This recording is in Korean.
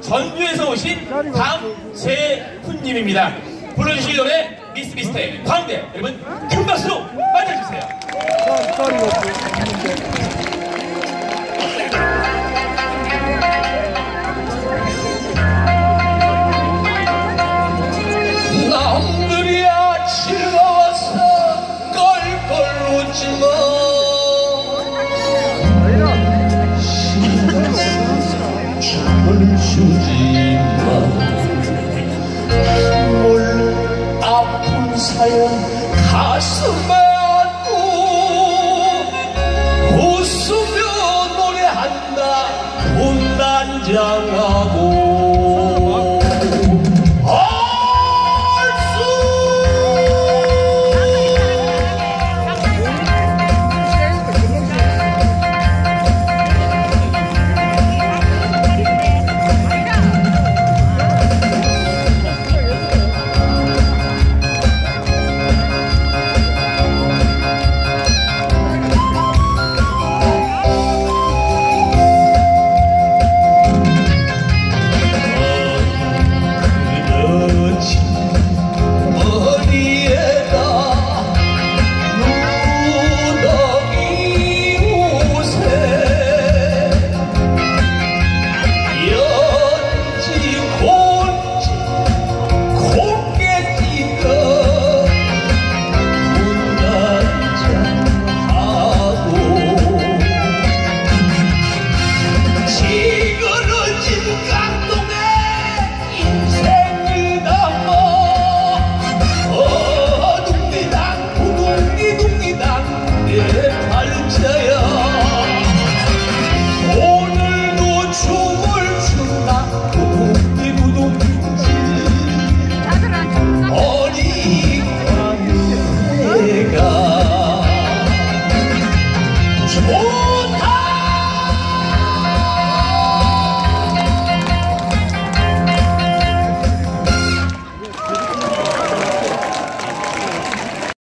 전주에서 오신 강재훈님입니다. 불러주실 노래 미스 미스터의 광대 여러분 큰 박수로 맞아주세요. 추지마 물 아픈 사연 가슴에 안고 웃으며 노래한다. 분단장하